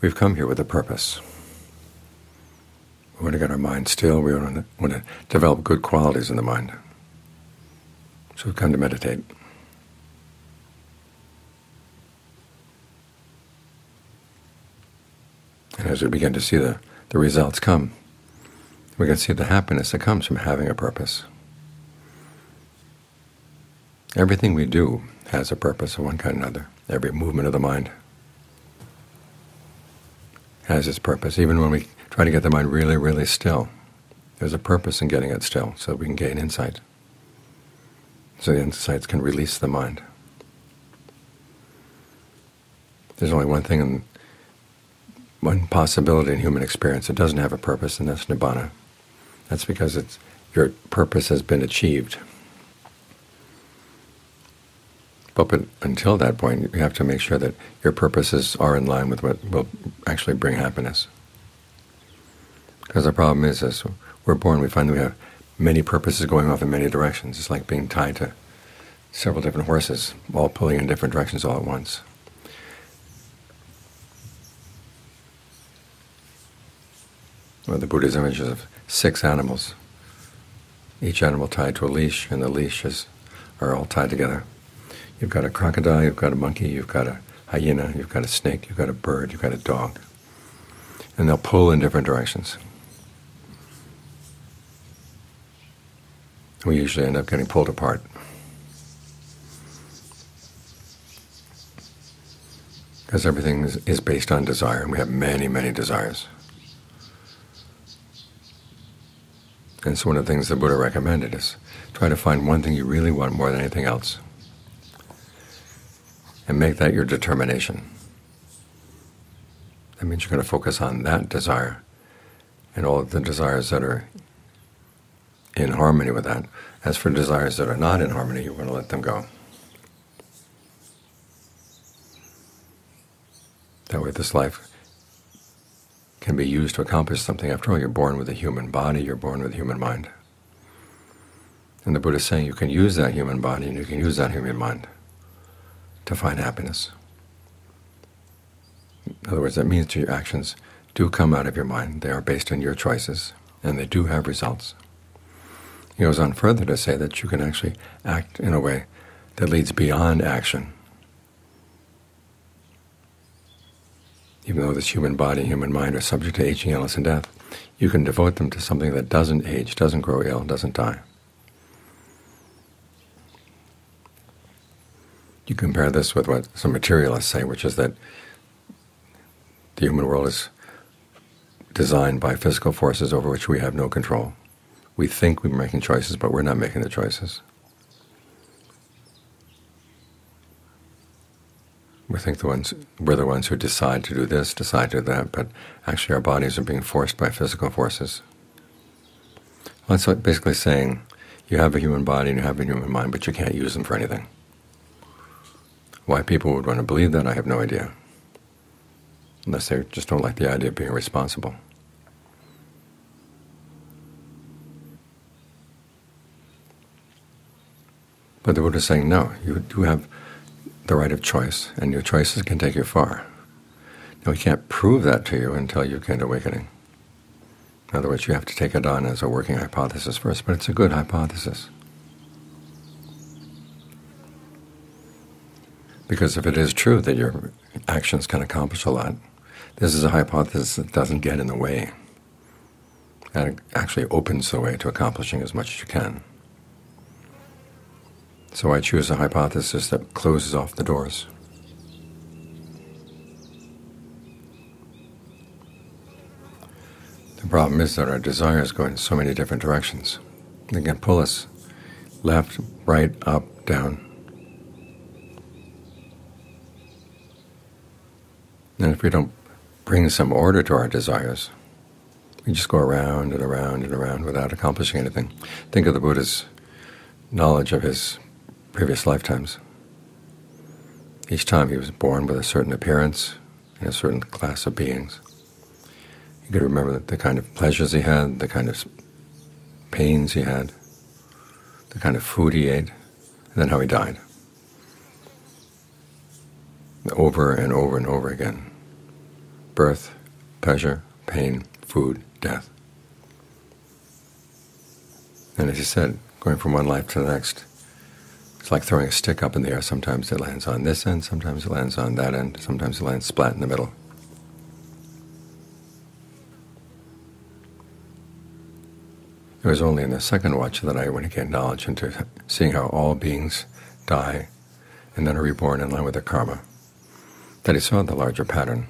we've come here with a purpose. We want to get our mind still. We want to, develop good qualities in the mind. So we've come to meditate. And as we begin to see the, the results come, we can see the happiness that comes from having a purpose. Everything we do has a purpose of one kind or another. Every movement of the mind has its purpose. Even when we try to get the mind really, really still, there's a purpose in getting it still so we can gain insight. So the insights can release the mind. There's only one thing, in, one possibility in human experience that doesn't have a purpose, and that's nibbana. That's because it's, your purpose has been achieved. But, until that point, you have to make sure that your purposes are in line with what will actually bring happiness. Because the problem is, as we're born, we find that we have many purposes going off in many directions. It's like being tied to several different horses, all pulling in different directions all at once. Well, the Buddha's images of six animals, each animal tied to a leash, and the leashes are all tied together. You've got a crocodile, you've got a monkey, you've got a hyena, you've got a snake, you've got a bird, you've got a dog. And they'll pull in different directions. We usually end up getting pulled apart. Because everything is, based on desire, and we have many, many desires. And so one of the things the Buddha recommended is try to find one thing you really want more than anything else and make that your determination. That means you're going to focus on that desire and all the desires that are in harmony with that. As for desires that are not in harmony, you want to let them go. That way this life can be used to accomplish something. After all, you're born with a human body, you're born with a human mind. And the Buddha is saying you can use that human body and you can use that human mind to find happiness. In other words, that means that your actions do come out of your mind. They are based on your choices, and they do have results. He goes on further to say that you can actually act in a way that leads beyond action. Even though this human body human mind are subject to aging, illness, and death, you can devote them to something that doesn't age, doesn't grow ill, doesn't die. You compare this with what some materialists say, which is that the human world is designed by physical forces over which we have no control. We think we're making choices, but we're not making the choices. We think the ones we're the ones who decide to do this, decide to do that, but actually our bodies are being forced by physical forces. That's basically saying you have a human body and you have a human mind, but you can't use them for anything. Why people would want to believe that, I have no idea, unless they just don't like the idea of being responsible. But the Buddha is saying, no, you do have the right of choice, and your choices can take you far. Now, we can't prove that to you until you get awakening. In other words, you have to take it on as a working hypothesis first, but it's a good hypothesis. Because if it is true that your actions can accomplish a lot, this is a hypothesis that doesn't get in the way. And it actually opens the way to accomplishing as much as you can. So I choose a hypothesis that closes off the doors. The problem is that our desires go in so many different directions. They can pull us left, right, up, down. And if we don't bring some order to our desires, we just go around and around and around without accomplishing anything. Think of the Buddha's knowledge of his previous lifetimes. Each time he was born with a certain appearance and a certain class of beings. He could remember the kind of pleasures he had, the kind of pains he had, the kind of food he ate, and then how he died. Over and over and over again birth, pleasure, pain, food, death. And as he said, going from one life to the next, it's like throwing a stick up in the air. Sometimes it lands on this end, sometimes it lands on that end, sometimes it lands splat in the middle. It was only in the second watch that I went to get knowledge into seeing how all beings die and then are reborn in line with their karma, that he saw the larger pattern.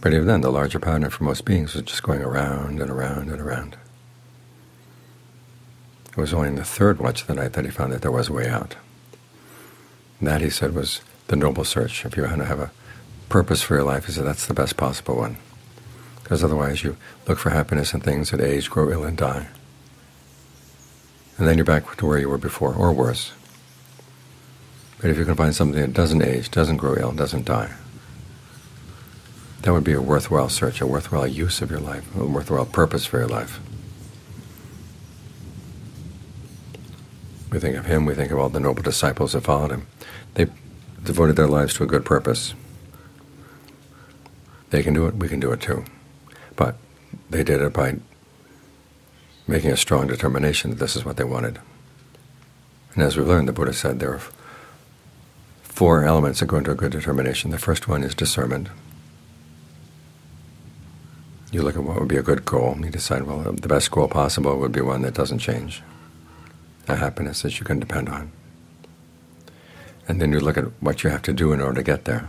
But even then, the larger pattern for most beings was just going around and around and around. It was only in the third watch of the night that he found that there was a way out. And that, he said, was the noble search. If you want to have a purpose for your life, he said that's the best possible one because otherwise you look for happiness in things that age, grow ill, and die. And then you're back to where you were before, or worse. But if you can find something that doesn't age, doesn't grow ill, doesn't die, that would be a worthwhile search, a worthwhile use of your life, a worthwhile purpose for your life. We think of him, we think of all the noble disciples that followed him. They devoted their lives to a good purpose. They can do it, we can do it too. But they did it by making a strong determination that this is what they wanted. And as we've learned, the Buddha said there are four elements that go into a good determination. The first one is discernment. You look at what would be a good goal. You decide, well, the best goal possible would be one that doesn't change, a happiness that you can depend on. And then you look at what you have to do in order to get there.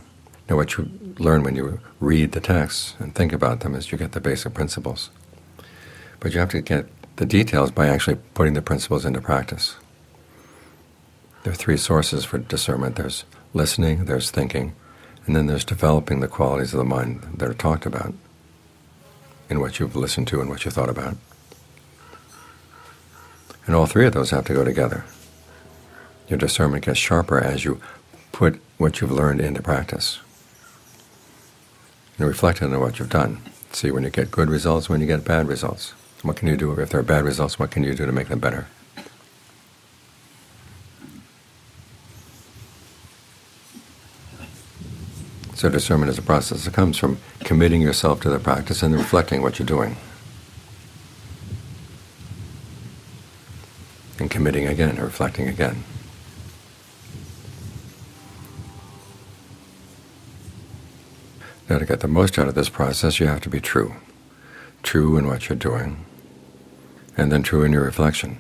Now, what you learn when you read the texts and think about them is you get the basic principles. But you have to get the details by actually putting the principles into practice. There are three sources for discernment. There's listening, there's thinking, and then there's developing the qualities of the mind that are talked about in what you've listened to and what you thought about. And all three of those have to go together. Your discernment gets sharper as you put what you've learned into practice and reflect on what you've done. See when you get good results, when you get bad results. What can you do if there are bad results? What can you do to make them better? So discernment is a process that comes from committing yourself to the practice and reflecting what you're doing. And committing again, and reflecting again. Now, to get the most out of this process, you have to be true. True in what you're doing, and then true in your reflection.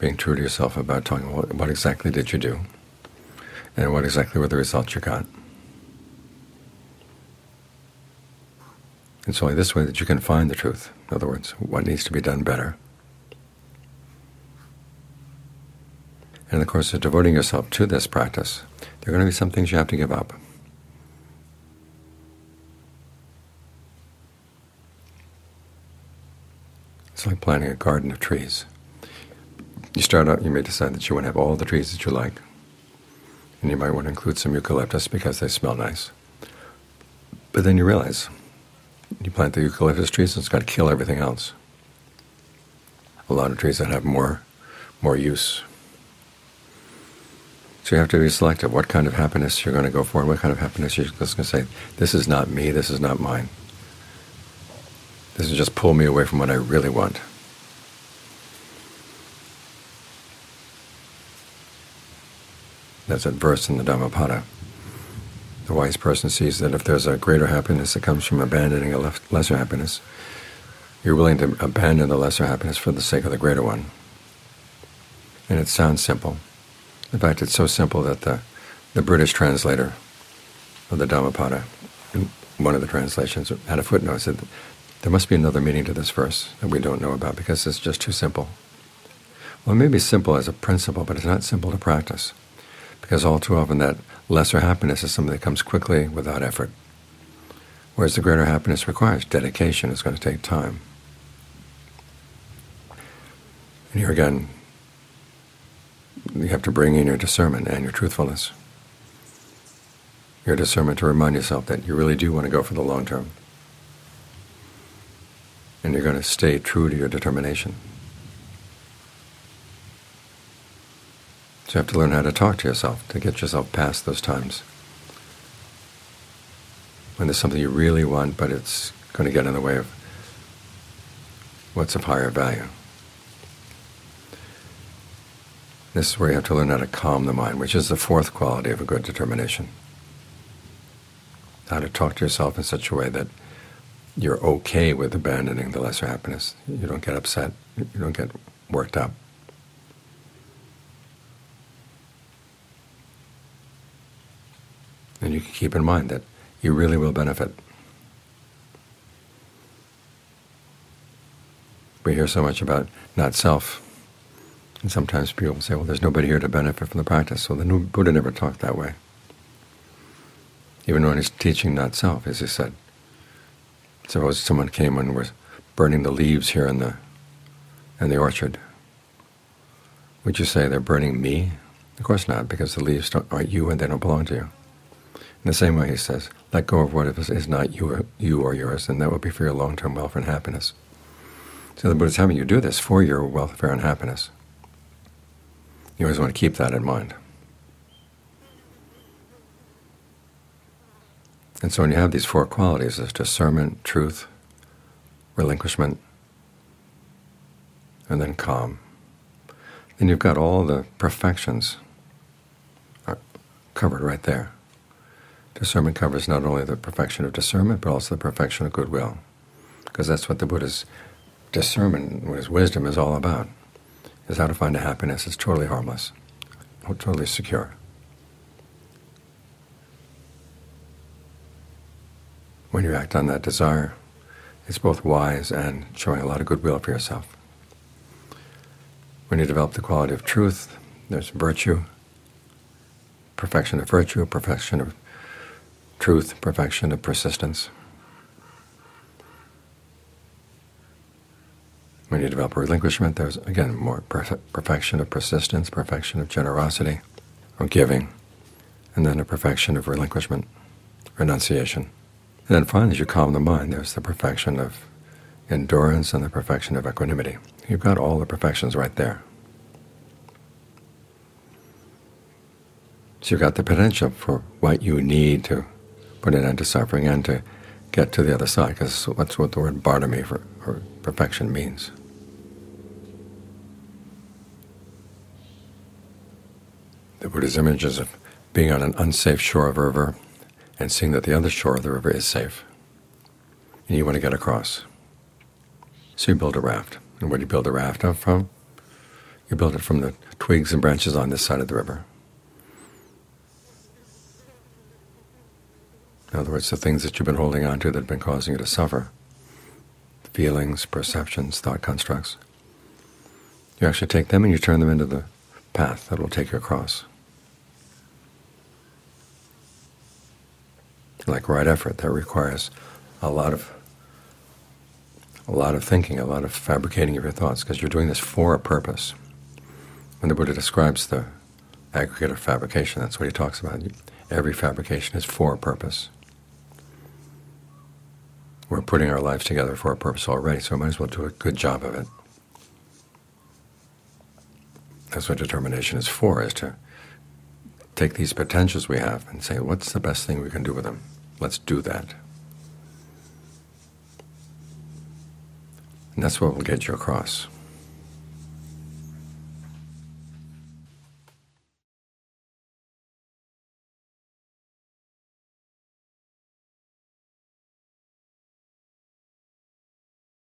Being true to yourself about talking what, what exactly did you do, and what exactly were the results you got. It's only this way that you can find the truth. In other words, what needs to be done better. And of course, of devoting yourself to this practice, there are going to be some things you have to give up. It's like planting a garden of trees. You start out, you may decide that you want to have all the trees that you like, and you might want to include some eucalyptus because they smell nice. But then you realize you plant the eucalyptus trees, and it's got to kill everything else. A lot of trees that have more, more use, so you have to be selective what kind of happiness you're going to go for and what kind of happiness you're just going to say, this is not me, this is not mine. This is just pull me away from what I really want. That's a verse in the Dhammapada. The wise person sees that if there's a greater happiness that comes from abandoning a lesser happiness, you're willing to abandon the lesser happiness for the sake of the greater one. And it sounds simple. In fact, it's so simple that the, the British translator of the Dhammapada, in one of the translations, had a footnote said there must be another meaning to this verse that we don't know about because it's just too simple. Well, it may be simple as a principle, but it's not simple to practice because all too often that lesser happiness is something that comes quickly without effort, whereas the greater happiness requires dedication. It's going to take time. And here again, you have to bring in your discernment and your truthfulness. Your discernment to remind yourself that you really do want to go for the long term. And you're going to stay true to your determination. So you have to learn how to talk to yourself, to get yourself past those times when there's something you really want, but it's going to get in the way of what's of higher value. This is where you have to learn how to calm the mind, which is the fourth quality of a good determination. How to talk to yourself in such a way that you're okay with abandoning the lesser happiness. You don't get upset. You don't get worked up. And you can keep in mind that you really will benefit. We hear so much about not self, and sometimes people say, well, there's nobody here to benefit from the practice. So the Buddha never talked that way. Even when he's teaching not self, as he said. Suppose someone came and was burning the leaves here in the in the orchard. Would you say they're burning me? Of course not, because the leaves aren't you and they don't belong to you. In the same way, he says, let go of what is not you or, you or yours, and that will be for your long-term welfare and happiness. So the Buddha is having you do this for your welfare and happiness. You always want to keep that in mind. And so when you have these four qualities, there's discernment, truth, relinquishment, and then calm, then you've got all the perfections covered right there. Discernment covers not only the perfection of discernment, but also the perfection of goodwill, because that's what the Buddha's discernment, what his wisdom is all about, is how to find a happiness that's totally harmless, totally secure. When you act on that desire, it's both wise and showing a lot of goodwill for yourself. When you develop the quality of truth, there's virtue, perfection of virtue, perfection of truth, perfection of persistence. When you develop relinquishment, there's, again, more perfection of persistence, perfection of generosity, or giving, and then a perfection of relinquishment, renunciation. And then finally, as you calm the mind, there's the perfection of endurance and the perfection of equanimity. You've got all the perfections right there. So you've got the potential for what you need to put an end to suffering and to get to the other side, because that's what the word parami for, for perfection means. The Buddha's images of being on an unsafe shore of a river and seeing that the other shore of the river is safe, and you want to get across. So you build a raft. And where do you build a raft up from? You build it from the twigs and branches on this side of the river. In other words, the things that you've been holding on to that have been causing you to suffer, feelings, perceptions, thought constructs, you actually take them and you turn them into the path that will take you across. Like right effort, that requires a lot of a lot of thinking, a lot of fabricating of your thoughts, because you're doing this for a purpose. When the Buddha describes the aggregate of fabrication, that's what he talks about. Every fabrication is for a purpose. We're putting our lives together for a purpose already, so we might as well do a good job of it. That's what determination is for, is to take these potentials we have and say, what's the best thing we can do with them? Let's do that. And that's what will get you across.